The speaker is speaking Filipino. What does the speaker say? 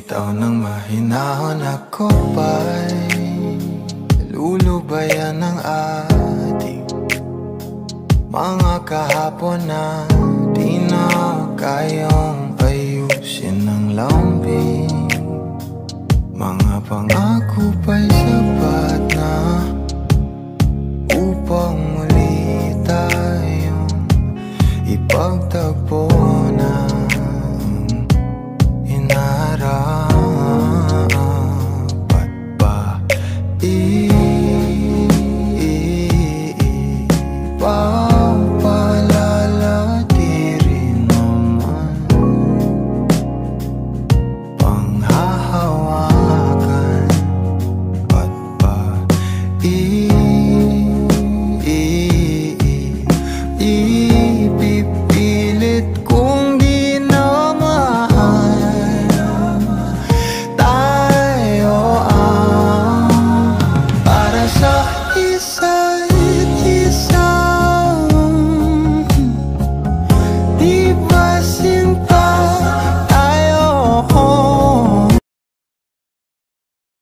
Bitaw ng mahinahon ako pa'y Lulubayan ng ating Mga kahapon na di na kayong ayusin ng lambing. Mga pangako pa'y sapat na Upang muli tayong ipagtagpo na